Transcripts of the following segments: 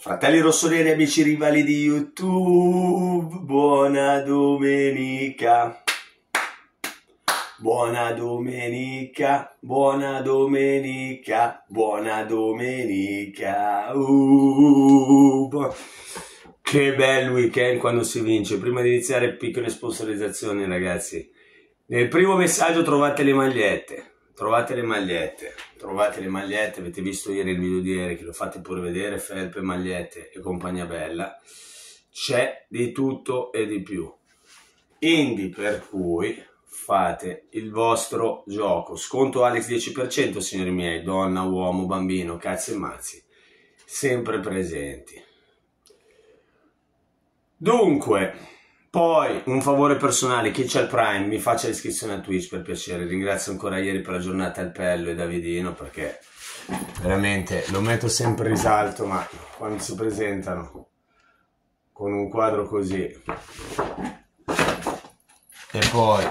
Fratelli rossoneri, amici rivali di YouTube, buona domenica. Buona domenica, buona domenica, buona domenica. Uh, bu- che bel weekend quando si vince. Prima di iniziare, piccole sponsorizzazioni, ragazzi. Nel primo messaggio trovate le magliette. Trovate le magliette, trovate le magliette, avete visto ieri il video di ieri che lo fate pure vedere, felpe, magliette e compagnia bella. C'è di tutto e di più. Indi per cui fate il vostro gioco. Sconto Alex 10%, signori miei, donna, uomo, bambino, cazzi e mazzi, sempre presenti. Dunque, poi un favore personale, chi c'è il Prime? Mi faccia l'iscrizione a Twitch per piacere. Ringrazio ancora ieri per la giornata al Pello e Davidino perché veramente lo metto sempre in risalto, ma quando si presentano con un quadro così. E poi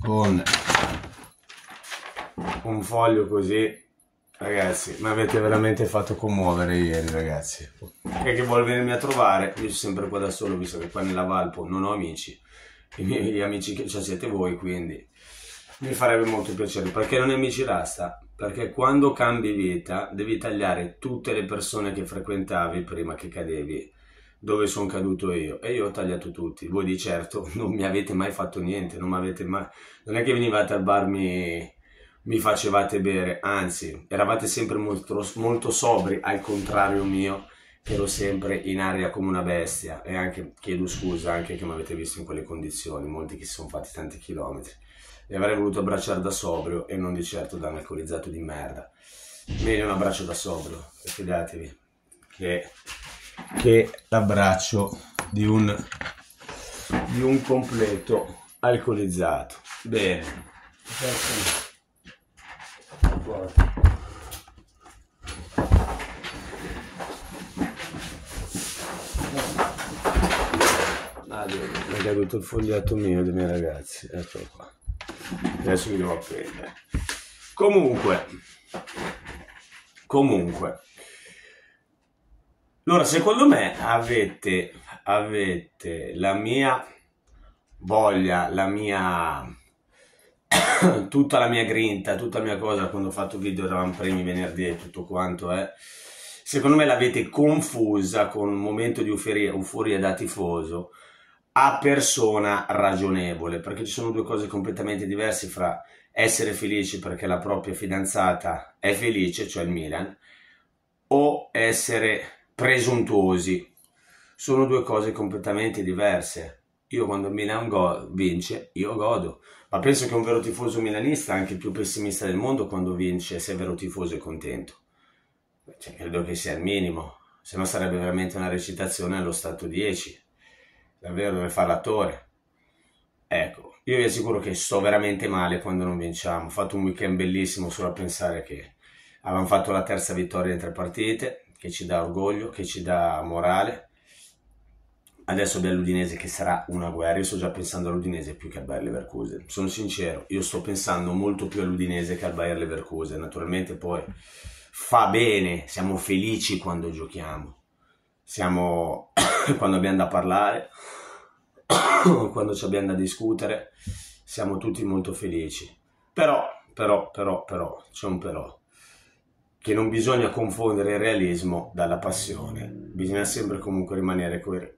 con un foglio così ragazzi mi avete veramente fatto commuovere ieri ragazzi e che vuole venirmi a trovare io sono sempre qua da solo visto che qua nella Valpo non ho amici. I miei gli amici che cioè, siete voi quindi mi farebbe molto piacere perché non è amici rasta perché quando cambi vita devi tagliare tutte le persone che frequentavi prima che cadevi dove sono caduto io. E io ho tagliato tutti. Voi di certo non mi avete mai fatto niente non mai non è che venivate al bar mi, mi facevate bere anzi eravate sempre molto, molto sobri al contrario mio che ero sempre in aria come una bestia e anche chiedo scusa anche che mi avete visto in quelle condizioni molti che si sono fatti tanti chilometri. E avrei voluto abbracciare da sobrio e non di certo da un alcolizzato di merda. Meglio un abbraccio da sobrio e fidatevi che, che l'abbraccio di un, di un completo alcolizzato. Bene Ah, è caduto il foglietto mio dei miei ragazzi eccolo qua. Adesso mi devo appendere comunque comunque allora secondo me avete avete la mia voglia la mia tutta la mia grinta tutta la mia cosa quando ho fatto video eravamo primi venerdì e tutto quanto è secondo me l'avete confusa con un momento di euforia, euforia da tifoso a persona ragionevole, perché ci sono due cose completamente diverse fra essere felici perché la propria fidanzata è felice, cioè il Milan, o essere presuntuosi. Sono due cose completamente diverse. Io quando il Milan go- vince, io godo, ma penso che un vero tifoso milanista è anche il più pessimista del mondo quando vince, se è vero tifoso e contento. Cioè, credo che sia il minimo, se no sarebbe veramente una recitazione allo stato 10 davvero deve fare l'attore. Ecco, io vi assicuro che sto veramente male quando non vinciamo. Ho fatto un weekend bellissimo solo a pensare che avevamo fatto la terza vittoria in tre partite, che ci dà orgoglio, che ci dà morale. Adesso abbiamo l'Udinese che sarà una guerra. Io sto già pensando all'Udinese più che al Bayer Leverkusen. Sono sincero, io sto pensando molto più all'Udinese che al Bayer Leverkusen. Naturalmente poi fa bene, siamo felici quando giochiamo. Siamo quando abbiamo da parlare, quando ci abbiamo da discutere, siamo tutti molto felici. Però, però, però, però, c'è un però, che non bisogna confondere il realismo dalla passione, bisogna sempre comunque rimanere coer-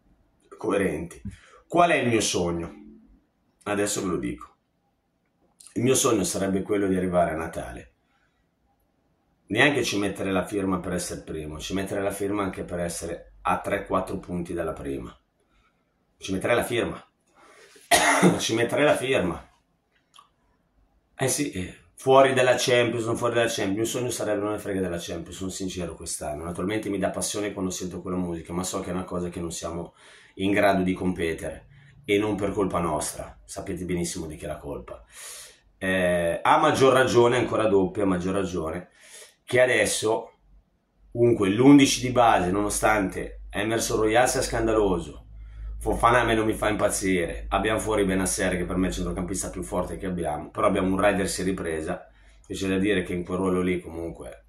coerenti. Qual è il mio sogno? Adesso ve lo dico. Il mio sogno sarebbe quello di arrivare a Natale. Neanche ci mettere la firma per essere primo, ci mettere la firma anche per essere a 3-4 punti dalla prima. Ci metterei la firma. ci metterei la firma. Eh sì, eh, fuori dalla Champions, non fuori dalla Champions. Il mio sogno sarebbe ne frega della Champions, sono sincero quest'anno. Naturalmente mi dà passione quando sento quella musica, ma so che è una cosa che non siamo in grado di competere. E non per colpa nostra. Sapete benissimo di chi è la colpa. Eh, a maggior ragione, ancora doppia, a maggior ragione, che adesso Comunque l'11 di base, nonostante Emerson Royal sia scandaloso, Fofana a me non mi fa impazzire, abbiamo fuori Benasser che per me è il centrocampista più forte che abbiamo, però abbiamo un rider si ripresa, e c'è da dire che in quel ruolo lì comunque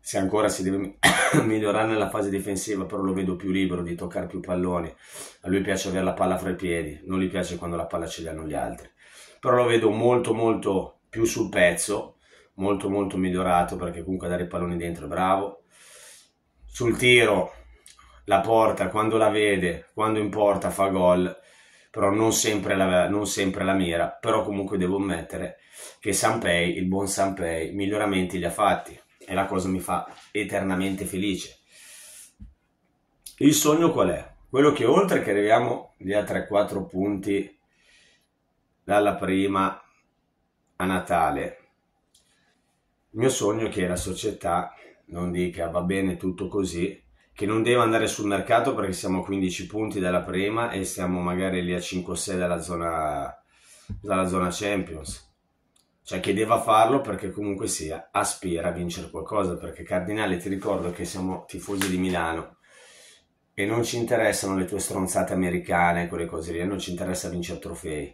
se ancora si deve migliorare nella fase difensiva, però lo vedo più libero di toccare più palloni. A lui piace avere la palla fra i piedi, non gli piace quando la palla ce l'hanno gli altri. Però lo vedo molto molto più sul pezzo, molto molto migliorato perché comunque dare i palloni dentro è bravo. Sul tiro la porta quando la vede, quando in porta fa gol, però non sempre la, non sempre la mira, però comunque devo ammettere che Sampei, il buon Sampei, miglioramenti li ha fatti e la cosa mi fa eternamente felice. Il sogno qual è? Quello che oltre che arriviamo lì a 3-4 punti dalla prima a Natale, il mio sogno è che la società non dica va bene tutto così, che non deve andare sul mercato perché siamo a 15 punti dalla prima e stiamo magari lì a 5-6 dalla zona, dalla zona Champions. Cioè che deve farlo perché comunque sia aspira a vincere qualcosa perché Cardinale ti ricordo che siamo tifosi di Milano e non ci interessano le tue stronzate americane quelle cose lì non ci interessa vincere trofei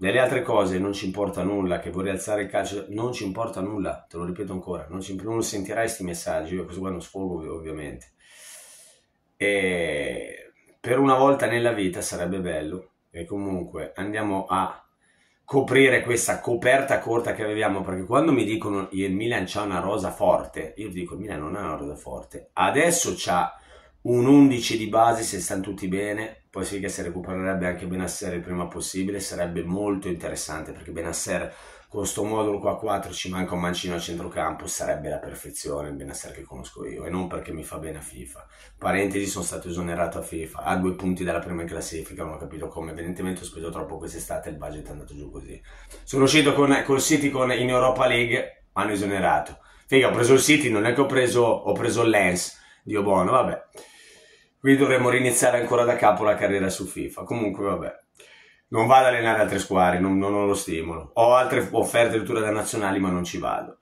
delle altre cose non ci importa nulla che vuoi rialzare il calcio non ci importa nulla te lo ripeto ancora non, ci, non sentirai questi messaggi io questo qua non sfogo ovviamente. E per una volta nella vita sarebbe bello e comunque andiamo a coprire questa coperta corta che avevamo perché quando mi dicono il Milan c'ha una rosa forte io dico il Milan non ha una rosa forte adesso c'ha un 11 di base se stanno tutti bene poi sì che se recupererebbe anche Benasser il prima possibile sarebbe molto interessante perché Benasser con questo modulo qua 4 ci manca un mancino a centrocampo, sarebbe la perfezione il benessere che conosco io e non perché mi fa bene a FIFA. Parentesi, sono stato esonerato a FIFA, a due punti dalla prima in classifica, non ho capito come, evidentemente ho speso troppo quest'estate e il budget è andato giù così. Sono uscito con, col City con, in Europa League, hanno esonerato. Figa, ho preso il City, non è che ho preso, ho preso il Lens, Dio buono, vabbè. Quindi dovremmo riniziare ancora da capo la carriera su FIFA. Comunque, vabbè non vado ad allenare altre squadre, non, non ho lo stimolo. Ho altre offerte addirittura da nazionali, ma non ci vado.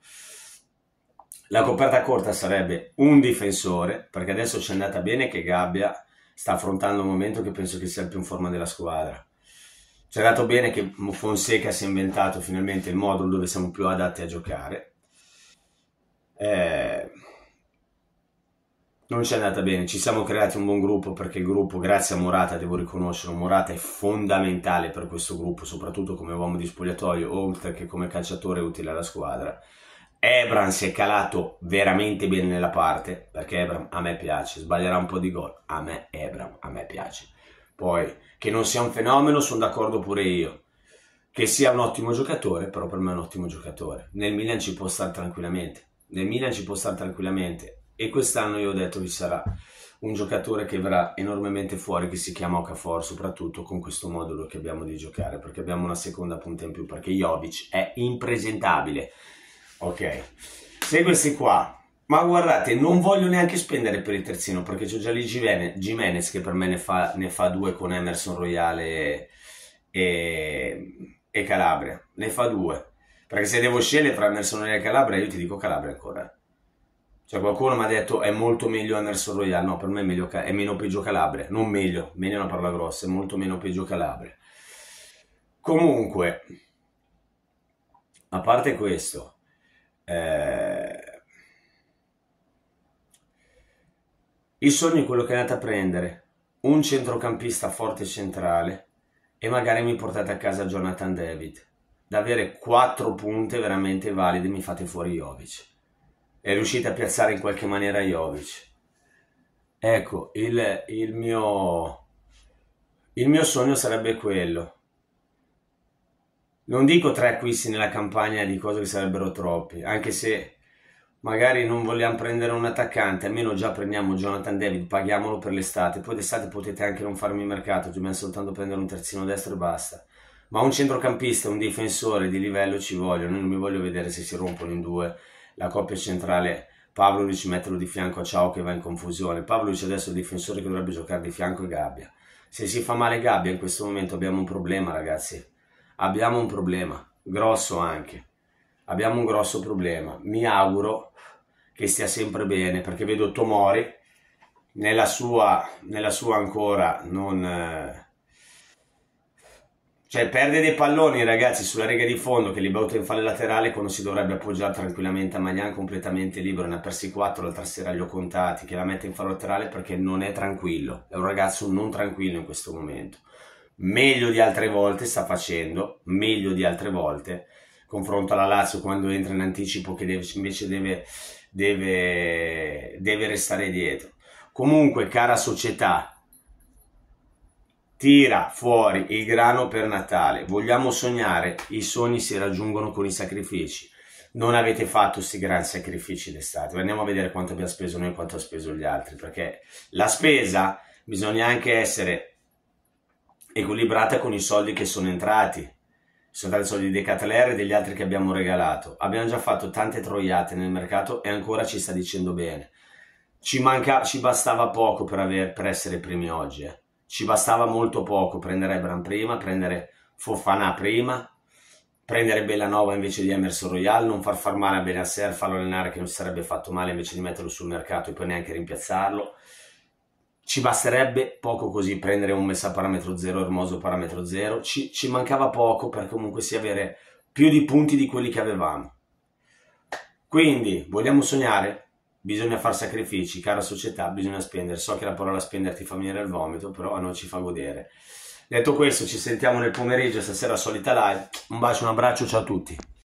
La coperta corta sarebbe un difensore, perché adesso ci è andata bene che Gabbia sta affrontando un momento che penso che sia il più in forma della squadra. Ci è andato bene che Fonseca si è inventato finalmente il modulo dove siamo più adatti a giocare. Eh, non ci è andata bene, ci siamo creati un buon gruppo perché il gruppo, grazie a Morata, devo riconoscere, Morata è fondamentale per questo gruppo, soprattutto come uomo di spogliatoio, oltre che come calciatore utile alla squadra. Ebram si è calato veramente bene nella parte, perché Ebram a me piace, sbaglierà un po' di gol, a me Ebram, a me piace. Poi, che non sia un fenomeno, sono d'accordo pure io. Che sia un ottimo giocatore, però per me è un ottimo giocatore. Nel Milan ci può stare tranquillamente. Nel Milan ci può stare tranquillamente e quest'anno io ho detto ci sarà un giocatore che verrà enormemente fuori che si chiama Okafor soprattutto con questo modulo che abbiamo di giocare perché abbiamo una seconda punta in più perché Jovic è impresentabile. Ok. Se questi qua. Ma guardate non voglio neanche spendere per il terzino perché c'ho già lì Jimenez che per me ne fa, ne fa due con Emerson Royale e, e Calabria. Ne fa due. Perché se devo scegliere tra Emerson Royale e Calabria io ti dico Calabria ancora cioè qualcuno mi ha detto è molto meglio Anderson Royale, no, per me è, meglio, è meno peggio Calabria, non meglio, meglio è una parola grossa, è molto meno peggio Calabria. Comunque, a parte questo, eh, il sogno è quello che è andato a prendere un centrocampista forte centrale e magari mi portate a casa Jonathan David, da avere quattro punte veramente valide mi fate fuori Jovic è riuscita a piazzare in qualche maniera Jovic. Ecco, il, il, mio, il mio sogno sarebbe quello. Non dico tre acquisti nella campagna di cose che sarebbero troppi, anche se magari non vogliamo prendere un attaccante, almeno già prendiamo Jonathan David, paghiamolo per l'estate, poi d'estate potete anche non farmi mercato, dobbiamo soltanto prendere un terzino destro e basta. Ma un centrocampista, un difensore di livello ci vogliono, non mi voglio vedere se si rompono in due la coppia centrale Pavlovic metterlo di fianco a Ciao che va in confusione. Pavlovic adesso è il difensore che dovrebbe giocare di fianco a Gabbia. Se si fa male Gabbia in questo momento abbiamo un problema ragazzi. Abbiamo un problema, grosso anche. Abbiamo un grosso problema. Mi auguro che stia sempre bene perché vedo Tomori nella sua, nella sua ancora non... Eh, Cioè, perde dei palloni, ragazzi, sulla riga di fondo che li butta in fallo laterale quando si dovrebbe appoggiare tranquillamente a Magnan completamente libero. Ne ha persi 4 l'altra sera, li ho contati, che la mette in fallo laterale perché non è tranquillo. È un ragazzo non tranquillo in questo momento. Meglio di altre volte sta facendo, meglio di altre volte. Confronto alla Lazio quando entra in anticipo che deve, invece deve, deve, deve restare dietro. Comunque, cara società, Tira fuori il grano per Natale. Vogliamo sognare, i sogni si raggiungono con i sacrifici. Non avete fatto questi grandi sacrifici d'estate. Andiamo a vedere quanto abbiamo speso noi e quanto ha speso gli altri, perché la spesa bisogna anche essere equilibrata con i soldi che sono entrati. Sono entrati i soldi dei Catler e degli altri che abbiamo regalato. Abbiamo già fatto tante troiate nel mercato e ancora ci sta dicendo bene. Ci, manca, ci bastava poco per, aver, per essere primi oggi. Eh ci bastava molto poco prendere Ebram prima, prendere Fofana prima, prendere Bellanova invece di Emerson Royal, non far far male a Benasser, farlo allenare che non sarebbe fatto male invece di metterlo sul mercato e poi neanche rimpiazzarlo. Ci basterebbe poco così prendere un Messa parametro 0 Hermoso parametro 0. Ci, ci mancava poco per comunque sia avere più di punti di quelli che avevamo. Quindi, vogliamo sognare? Bisogna fare sacrifici, cara società, bisogna spendere. So che la parola spendere ti fa venire il vomito, però a noi ci fa godere. Detto questo, ci sentiamo nel pomeriggio, stasera solita live. Un bacio, un abbraccio, ciao a tutti.